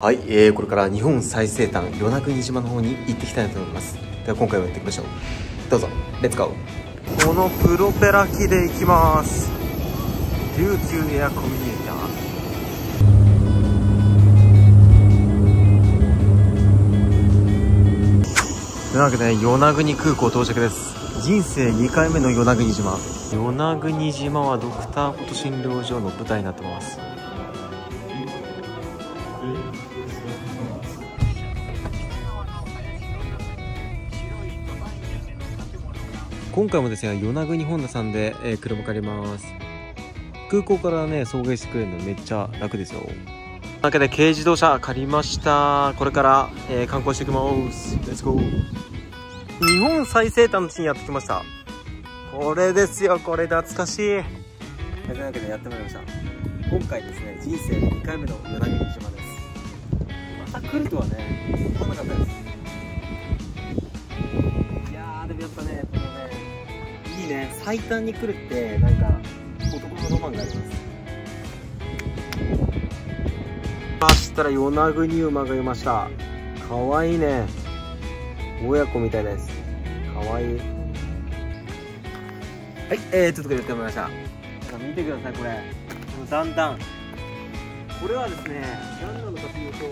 はい、えー、これから日本最西端与那国島の方に行ってきたいと思います。では今回は行ってきましょう。どうぞレッツゴー。このプロペラ機で行きます。琉球エアコミュニケーター。というわけで与那国空港到着です。人生2回目の与那国島。与那国島はドクターフォト診療所の舞台になってます今回もですね与那国本田さんで、えー、車借ります。空港からね送迎してくれるのめっちゃ楽ですよ。というわけで軽自動車借りました。これから、えー、観光していきます。レッツゴー日本最西端の地にやってきました。これですよこれ懐かしい。というわけでやってまいりました。今回ですね人生2回目の与那国島です。また来るとはね思わなかったですね最短に来るってなんか男のロマンがあります。ましたら与那国馬がいました。かわいいね。親子みたいです。かわいい。はいえー、ちょっとやってもらいました。見てくださいこれ。この段々。これはですね何なのかというと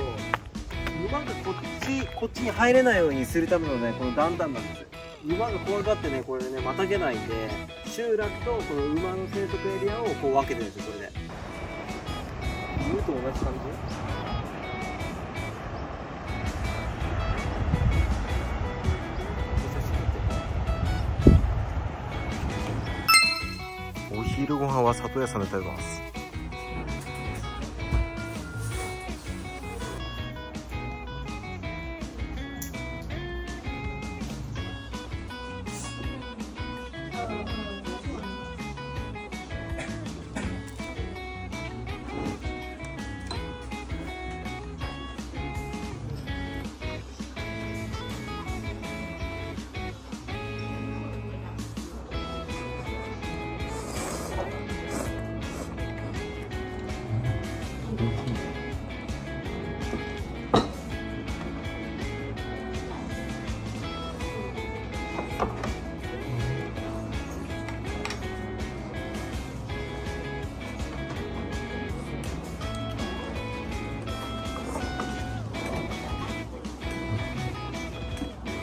馬がこっちこっちに入れないようにするためのねこの段々なんです馬が怖がってねこれねまたげないんで集落とこの馬の生息エリアをこう分けてるんですよこれで。犬と同じ感じ？お昼ご飯は里屋さんで食べます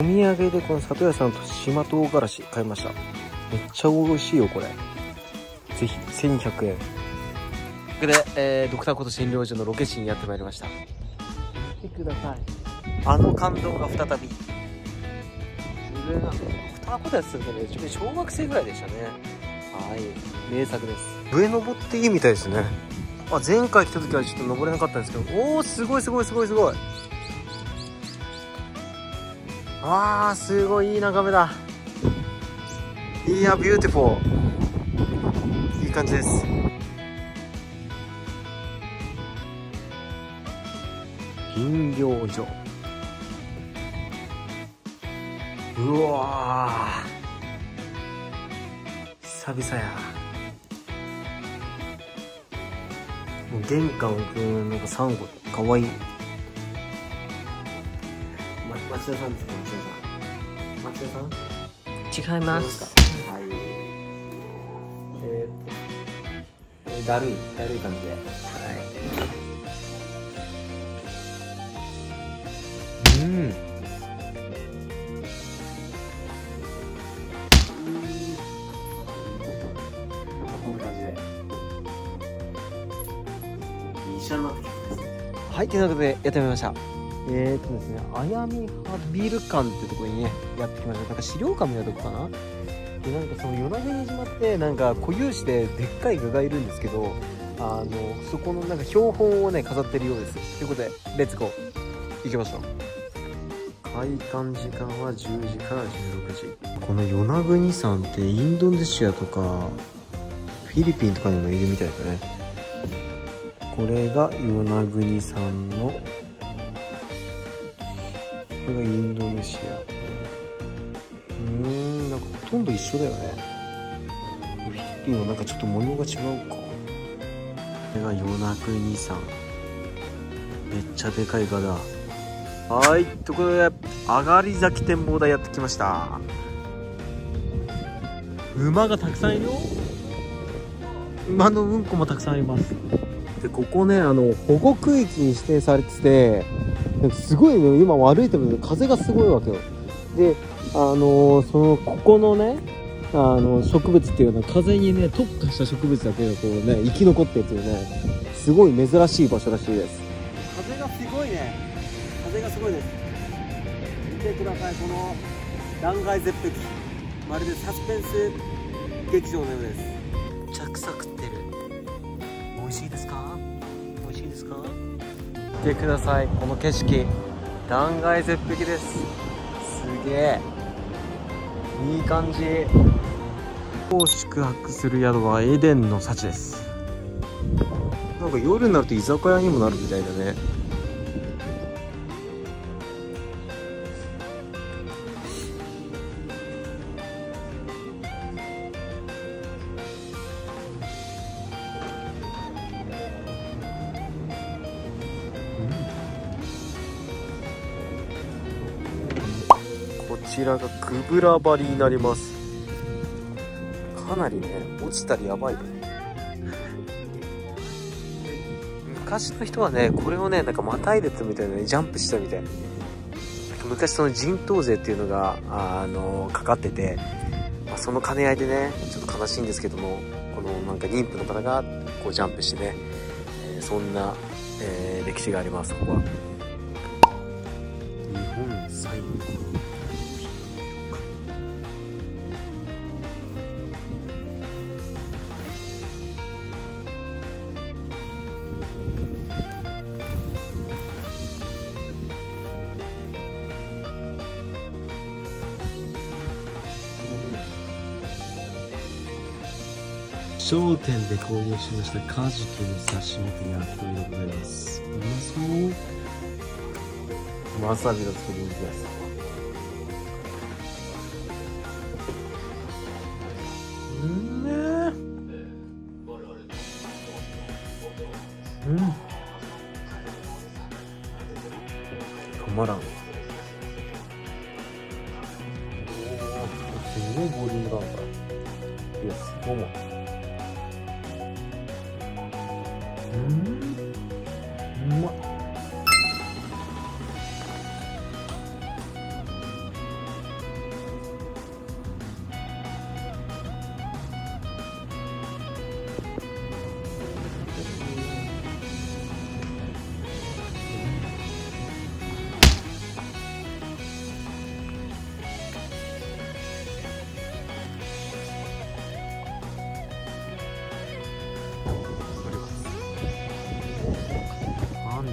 お土産でこの里屋さんと島唐辛子買いました。めっちゃ美味しいよこれ。ぜひ1100円。で、えー、ドクターこと診療所のロケ地にやってまいりました。見てください。あの感動が再び。自分ドクターことやってたんでね自分小学生ぐらいでしたね。はい。名作です。上登っていいみたいですね。あ前回来た時はちょっと登れなかったんですけど。おおすごいすごいすごいすごい。あーすごいいい眺めだ。いや beautiful いい感じです飲料所うわ久々や。もう玄関くんなんかサンゴかわい。い町田さんですか？町田さん？町田さん違いますはい。えー、っとだるいだるい感じではいうんはい、というわけでやってみました。えーとですね、あやみはビル館ってとこにね、やってきました。なんか資料館みたいなとこかな？で、なんかその与那国島って、なんか固有種ででっかい具がいるんですけど、あの、そこのなんか標本をね、飾ってるようです。ということで、レッツゴー行きましょう。開館時間は10時から16時。この与那国山ってインドネシアとか、フィリピンとかにもいるみたいだね。これが与那国山のこれがインドネシア。うんなんかほとんど一緒だよね。フィリピンはなんかちょっと模様が違うか。これが与那国山。めっちゃでかいガだはいということで上がり崎展望台やってきました。馬がたくさんいるよ。馬のうんこもたくさんあります。でここねあの保護区域に指定されててすごいね今も歩いてる風がすごいわけよ。であのー、そのここのねあの植物っていうのは風にね特化した植物だけがこうね生き残ってるっていうねすごい珍しい場所らしいですすごいです見てくださいこの断崖絶壁まるでサスペンス劇場のようです着さ食ってる美味しいですか美味しいですか見てくださいこの景色断崖絶壁ですすげえいい感じ今日宿泊する宿はエデンの幸ですなんか夜になると居酒屋にもなるみたいだね。ちらがクブラバリになります。かなりね落ちたらやばいね昔の人はねこれをねなんかまたいでたみたいなねジャンプしたみたいな。昔その人頭税っていうのがあのかかってて、まあ、その兼ね合いでねちょっと悲しいんですけどもこのなんか妊婦の方がこうジャンプしてね、えー、そんな、えー、歴史がありますここは。日本最後商店で購入しましたカジキの刺身と焼き鳥でございます。うまそうわさびのつけるんです。うん。ねうん。止まらん。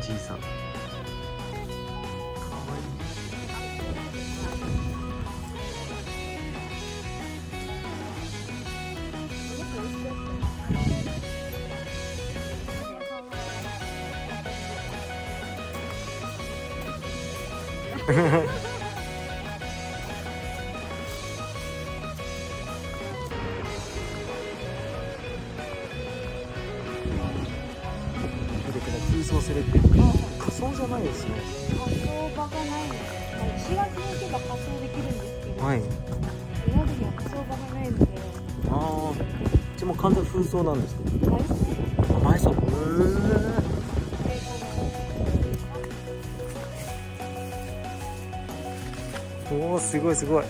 じいさん。かわいい。空想セレブ仮想じゃないですね。仮想場がないの石垣に行けば仮想できるんですけどはい。今までには仮想場がないので。ああじゃもう完全風葬なんですか埋埋葬へえおおすごいすごい。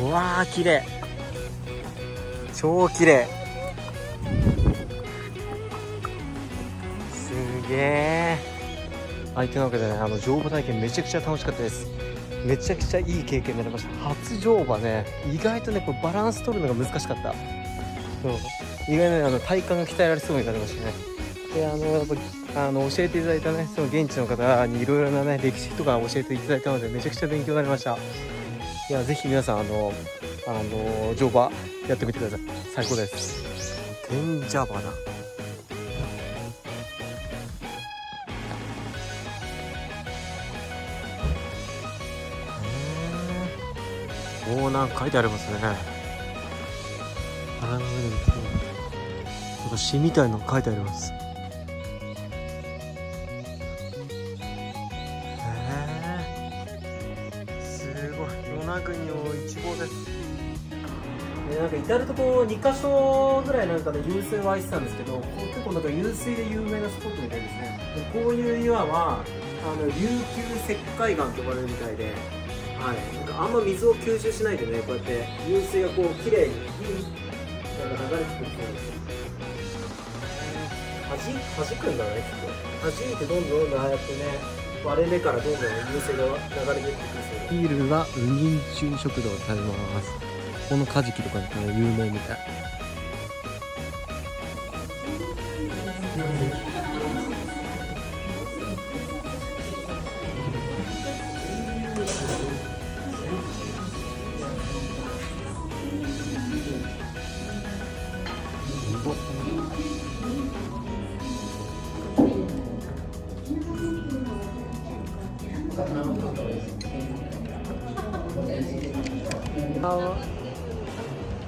うわー綺麗超綺麗。すげえ。はいというわけでねあの乗馬体験めちゃくちゃ楽しかったです。めちゃくちゃいい経験になりました。初乗馬ね意外とねこれバランス取るのが難しかった。そう。意外に、ね、あの体幹が鍛えられそうになりましたね。であのやっぱあの教えていただいたねその現地の方にいろいろなね歴史とか教えていただいたのでめちゃくちゃ勉強になりました。いやぜひ皆さんあのあの乗馬やってみてください。最高です。天蛇花おおなんか書いてありますね。腹の上にか詩みたいなの書いてあります至る所2箇所ぐらいなんかね湧水湧いてたんですけど結構なんか湧水で有名なスポットみたいですね。でこういう岩はあの琉球石灰岩と呼ばれるみたいではい、なんかあんま水を吸収しないでねこうやって湧水がこう綺麗になんか流れてくるそうですはじ弾くんだねきっと弾いてどんどんどんどんああやってね割れ目からどんどん流水が流れ出てくるそうビールはウニンチュ食堂を食べますこのカジキとかね有名みたい。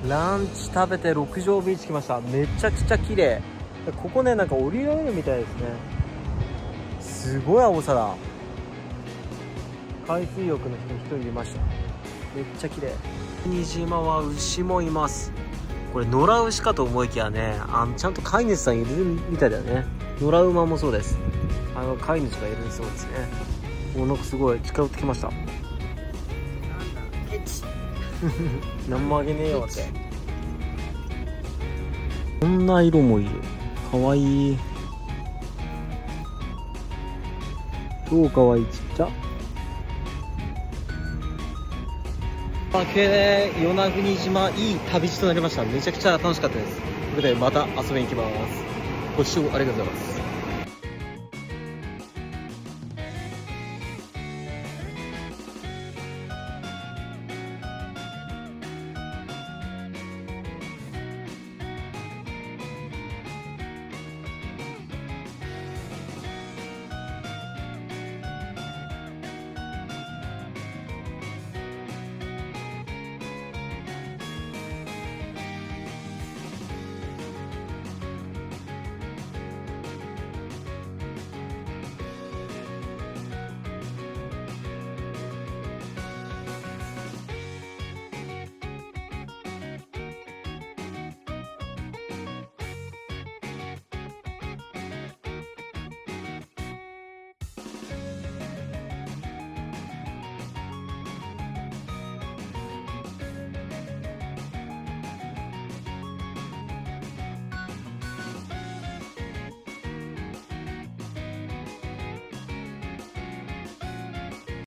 ランチ食べて六条ビーチ来ました。めちゃくちゃ綺麗。ここねなんか降りられるみたいですね。すごい青空。海水浴の人一人いました。めっちゃ綺麗。新島は牛もいます。これ野良牛かと思いきやねあのちゃんと飼い主さんいるみたいだよね。野良馬もそうです。あの飼い主がいるそうですね。ものすごい近寄ってきました。何もあげねえよってこんな色もいるかわいい。超かわいいちっちゃ？あけで与那国島いい旅路となりました。めちゃくちゃ楽しかったです。ということでまた遊びに行きます。ご視聴ありがとうございます